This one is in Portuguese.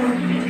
Amém.